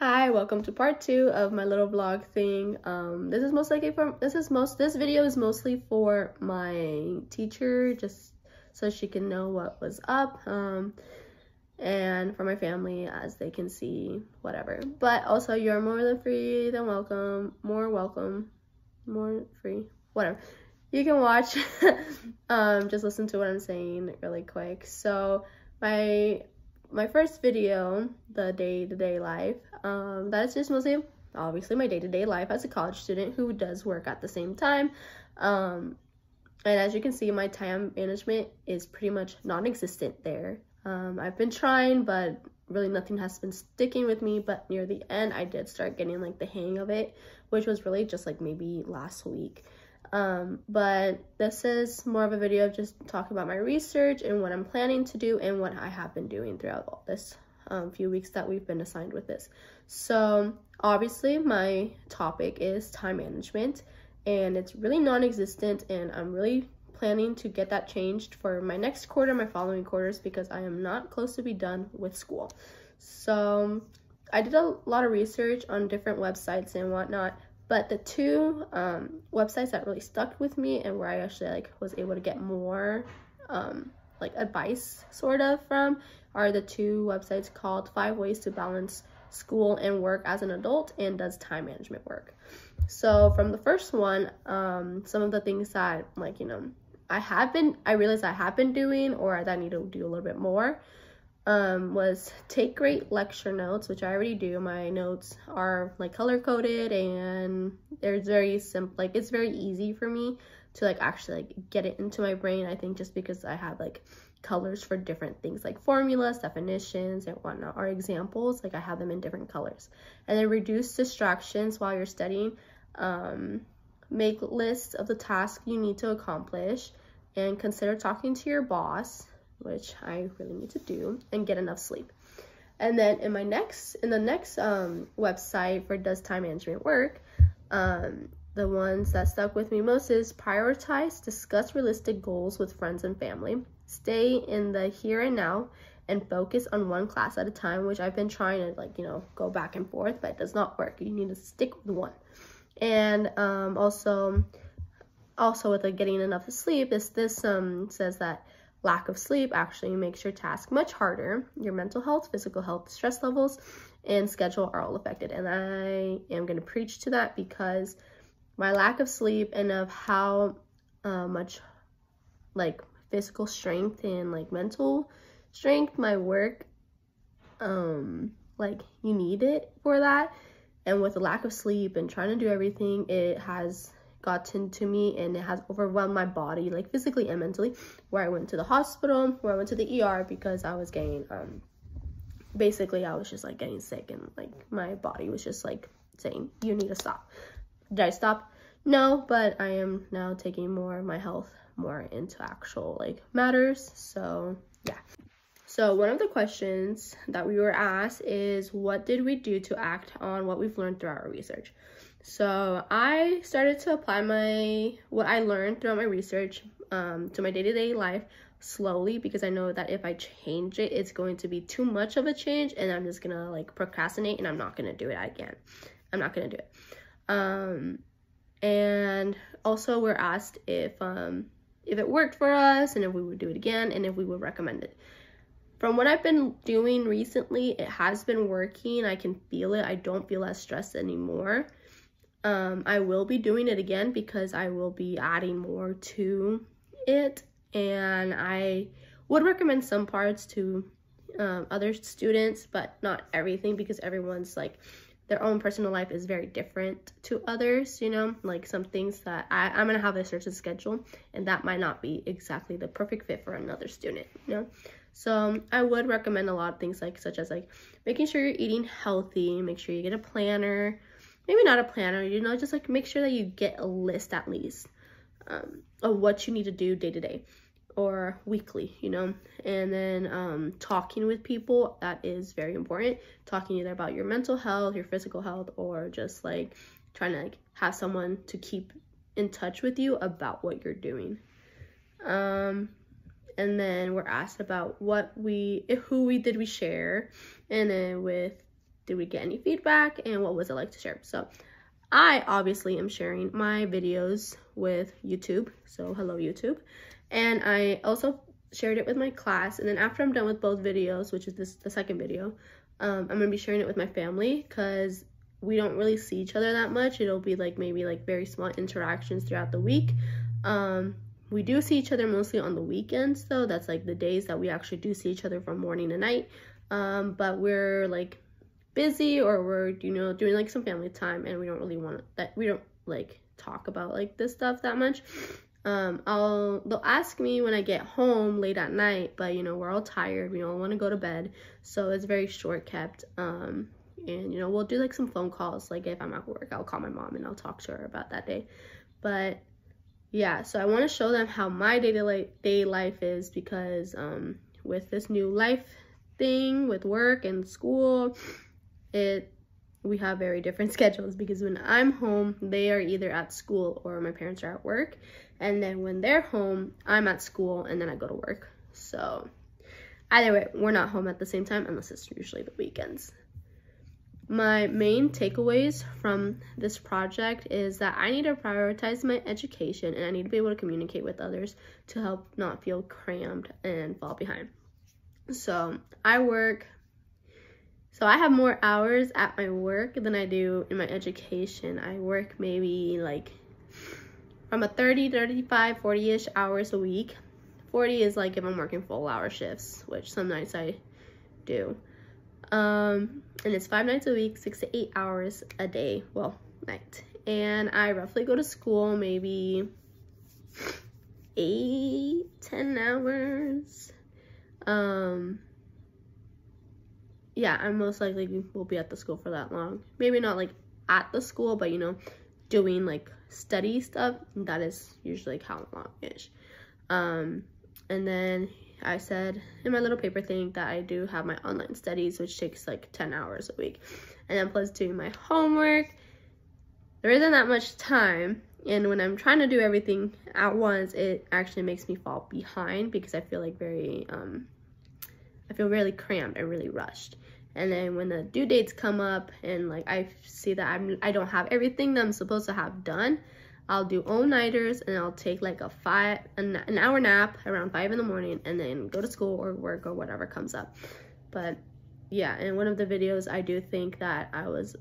Hi, welcome to part two of my little vlog thing. Um, this is most likely from this is most this video is mostly for my teacher, just so she can know what was up. Um, and for my family as they can see whatever. But also you're more than free than welcome, more welcome, more free, whatever. You can watch. um, just listen to what I'm saying really quick. So my my first video, the day-to-day life, um, that is just mostly obviously my day-to-day life as a college student who does work at the same time. Um, and as you can see, my time management is pretty much non-existent there. Um, I've been trying, but really nothing has been sticking with me. But near the end, I did start getting like the hang of it, which was really just like maybe last week. Um, but this is more of a video of just talking about my research and what I'm planning to do and what I have been doing throughout all this um, few weeks that we've been assigned with this. So obviously my topic is time management and it's really non-existent and I'm really planning to get that changed for my next quarter, my following quarters, because I am not close to be done with school. So I did a lot of research on different websites and whatnot but the two um, websites that really stuck with me and where I actually like was able to get more um, like advice sort of from are the two websites called Five Ways to Balance School and Work as an Adult and Does Time Management Work. So from the first one, um, some of the things that like you know I have been I realized I have been doing or that I need to do a little bit more um, was take great lecture notes, which I already do. My notes are like color coded and they're very simple. Like it's very easy for me to like actually like get it into my brain. I think just because I have like colors for different things like formulas, definitions, and whatnot, or examples. Like I have them in different colors. And then reduce distractions while you're studying. Um, make lists of the tasks you need to accomplish and consider talking to your boss which I really need to do, and get enough sleep. And then in my next, in the next um, website for Does Time Management Work, um, the ones that stuck with me most is prioritize, discuss realistic goals with friends and family, stay in the here and now, and focus on one class at a time, which I've been trying to like, you know, go back and forth, but it does not work. You need to stick with one. And um, also, also with like getting enough sleep, is this um, says that Lack of sleep actually makes your task much harder. Your mental health, physical health, stress levels, and schedule are all affected. And I am going to preach to that because my lack of sleep and of how uh, much like physical strength and like mental strength my work um like you need it for that and with the lack of sleep and trying to do everything it has gotten to me and it has overwhelmed my body like physically and mentally where I went to the hospital where I went to the ER because I was getting um basically I was just like getting sick and like my body was just like saying you need to stop. Did I stop? No but I am now taking more of my health more into actual like matters so yeah. So one of the questions that we were asked is what did we do to act on what we've learned throughout our research so I started to apply my what I learned throughout my research um, to my day-to-day -day life slowly because I know that if I change it, it's going to be too much of a change and I'm just gonna like procrastinate and I'm not gonna do it again. I'm not gonna do it. Um, and also we're asked if um, if it worked for us and if we would do it again and if we would recommend it. From what I've been doing recently, it has been working. I can feel it. I don't feel as stressed anymore. Um, I will be doing it again because I will be adding more to it. And I would recommend some parts to um, other students but not everything because everyone's like their own personal life is very different to others you know? Like some things that I, i'm gonna have a certain schedule and that might not be exactly the perfect fit for another student you know? So i would recommend a lot of things like such as like making sure you're eating healthy make sure you get a planner maybe not a planner, you know, just like make sure that you get a list at least um, of what you need to do day to day or weekly, you know, and then um, talking with people that is very important. Talking either about your mental health, your physical health, or just like trying to like have someone to keep in touch with you about what you're doing. Um, and then we're asked about what we, who we did we share, and then with did we get any feedback and what was it like to share? So i obviously am sharing my videos with youtube. So hello youtube. And i also shared it with my class. And then after i'm done with both videos which is this the second video um, i'm gonna be sharing it with my family because we don't really see each other that much. It'll be like maybe like very small interactions throughout the week. Um, we do see each other mostly on the weekends though. That's like the days that we actually do see each other from morning to night. Um, but we're like busy or we're you know doing like some family time and we don't really want that we don't like talk about like this stuff that much um i'll they'll ask me when i get home late at night but you know we're all tired we all want to go to bed. So it's very short kept um and you know we'll do like some phone calls like if i'm at work i'll call my mom and i'll talk to her about that day. But yeah so i want to show them how my day-to-day life is because um with this new life thing with work and school it we have very different schedules because when I'm home, they are either at school or my parents are at work. And then when they're home, I'm at school and then I go to work. So either way, we're not home at the same time unless it's usually the weekends. My main takeaways from this project is that I need to prioritize my education and I need to be able to communicate with others to help not feel crammed and fall behind. So I work so I have more hours at my work than I do in my education. I work maybe like from a 30, 35, 40-ish hours a week. 40 is like if I'm working full hour shifts, which some nights I do. Um, and it's five nights a week, six to eight hours a day, well, night. And I roughly go to school maybe eight, ten hours. Um, yeah, I most likely will be at the school for that long. Maybe not like at the school, but you know, doing like study stuff, that is usually like how long ish. Um, and then I said in my little paper thing that I do have my online studies, which takes like 10 hours a week. And then plus doing my homework. There isn't that much time. And when I'm trying to do everything at once, it actually makes me fall behind because I feel like very, um, I feel really cramped and really rushed. And then when the due dates come up and like I see that I'm I don't have everything that I'm supposed to have done I'll do all-nighters and I'll take like a five an, an hour nap around five in the morning and then go to school or work or whatever comes up. But yeah in one of the videos I do think that I was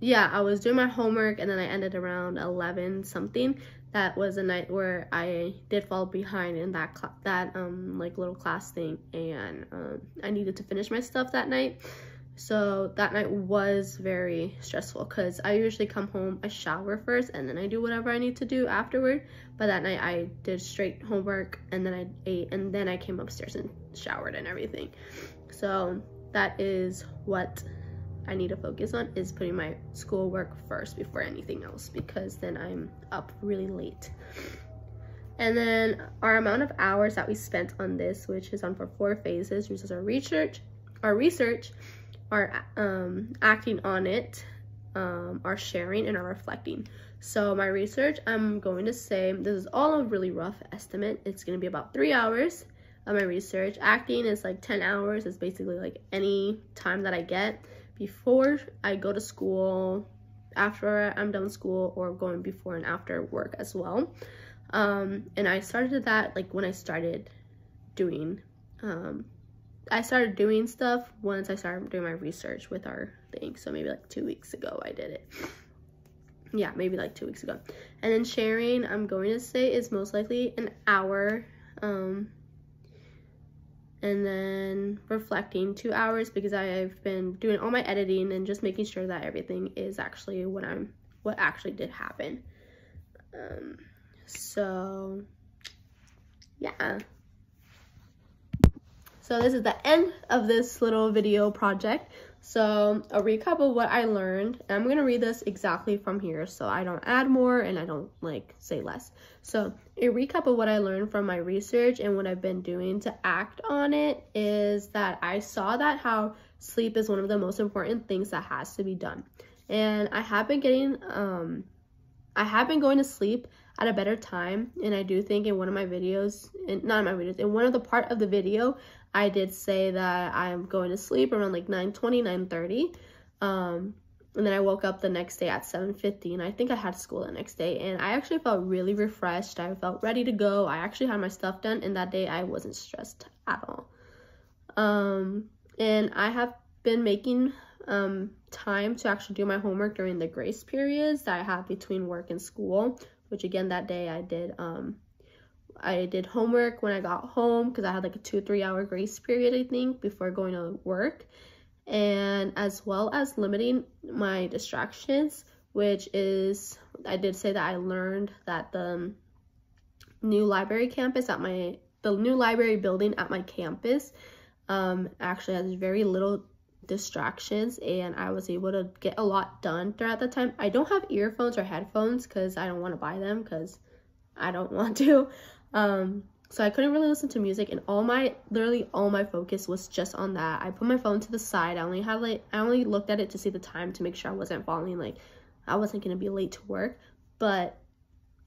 yeah I was doing my homework and then I ended around 11 something that was a night where I did fall behind in that that um like little class thing and um, I needed to finish my stuff that night. So that night was very stressful because I usually come home I shower first and then I do whatever I need to do afterward. But that night I did straight homework and then I ate and then I came upstairs and showered and everything. So that is what I need to focus on is putting my schoolwork first before anything else because then I'm up really late. And then our amount of hours that we spent on this, which is on for four phases, which is our research, our research, our um, acting on it, um, our sharing, and our reflecting. So my research, I'm going to say, this is all a really rough estimate. It's going to be about three hours of my research. Acting is like 10 hours. It's basically like any time that I get before I go to school, after I'm done school, or going before and after work as well. Um, and I started that like when I started doing, um, I started doing stuff once I started doing my research with our thing. So maybe like two weeks ago I did it. Yeah, maybe like two weeks ago. And then sharing, I'm going to say is most likely an hour. Um, and then reflecting two hours because I've been doing all my editing and just making sure that everything is actually what I'm what actually did happen. Um, so yeah. So this is the end of this little video project. So a recap of what I learned, and I'm gonna read this exactly from here so I don't add more and I don't like say less. So a recap of what I learned from my research and what I've been doing to act on it is that I saw that how sleep is one of the most important things that has to be done. And I have been getting, um, I have been going to sleep at a better time and I do think in one of my videos, in, not in my videos, in one of the part of the video, I did say that I'm going to sleep around like 9 20, 9 30. Um, and then I woke up the next day at 7:50 and I think I had school the next day and I actually felt really refreshed. I felt ready to go. I actually had my stuff done and that day I wasn't stressed at all. Um, and I have been making um, time to actually do my homework during the grace periods that I have between work and school, which again that day I did um, I did homework when I got home because I had like a two, three hour grace period, I think, before going to work. And as well as limiting my distractions, which is, I did say that I learned that the new library campus at my, the new library building at my campus um, actually has very little distractions and I was able to get a lot done throughout the time. I don't have earphones or headphones because I don't want to buy them because I don't want to. Um, so I couldn't really listen to music and all my, literally all my focus was just on that. I put my phone to the side. I only had like, I only looked at it to see the time to make sure I wasn't falling, like I wasn't going to be late to work. But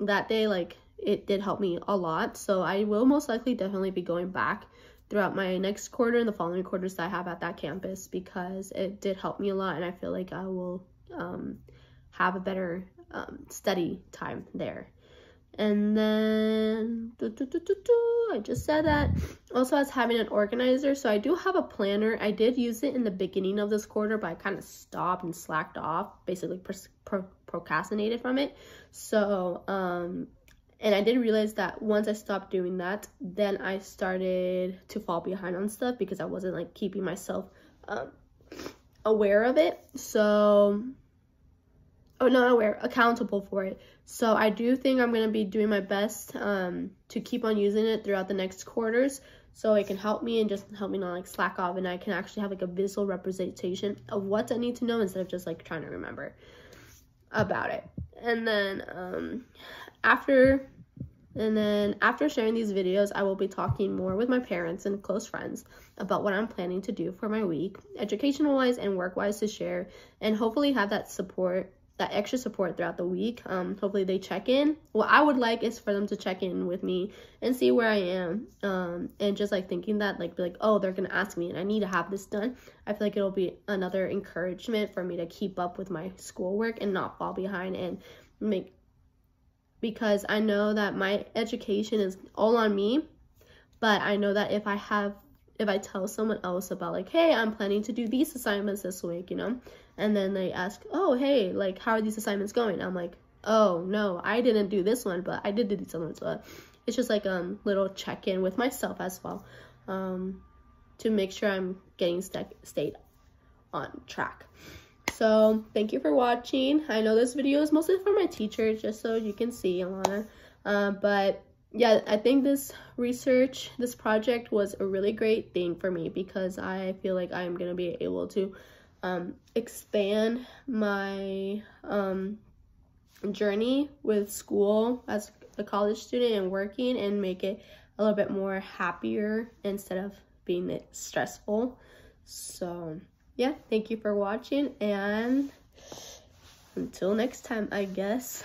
that day, like it did help me a lot. So I will most likely definitely be going back throughout my next quarter and the following quarters that I have at that campus because it did help me a lot and I feel like I will um, have a better um, study time there. And then, I just said that. Also, as having an organizer, so I do have a planner. I did use it in the beginning of this quarter, but I kind of stopped and slacked off, basically pro procrastinated from it. So, um, and I did realize that once I stopped doing that, then I started to fall behind on stuff because I wasn't like keeping myself um, aware of it. So oh not aware accountable for it so i do think i'm going to be doing my best um, to keep on using it throughout the next quarters so it can help me and just help me not like slack off and i can actually have like a visual representation of what i need to know instead of just like trying to remember about it and then um, after and then after sharing these videos, I will be talking more with my parents and close friends about what I'm planning to do for my week, educational wise and work wise to share, and hopefully have that support that extra support throughout the week. Um, hopefully they check in. What I would like is for them to check in with me and see where I am. Um, and just like thinking that like be like, oh, they're gonna ask me and I need to have this done. I feel like it'll be another encouragement for me to keep up with my schoolwork and not fall behind and make because I know that my education is all on me. But I know that if I have if I tell someone else about like, hey, I'm planning to do these assignments this week, you know, and then they ask, oh, hey, like, how are these assignments going? I'm like, oh, no, I didn't do this one, but I did do these ones. But it's just like a um, little check in with myself as well um, to make sure I'm getting st- stayed on track. So thank you for watching. I know this video is mostly for my teacher, just so you can see Alana. Uh, but yeah, I think this research, this project was a really great thing for me because I feel like I'm going to be able to um, expand my um, journey with school as a college student and working and make it a little bit more happier instead of being stressful. So yeah, thank you for watching and until next time, I guess.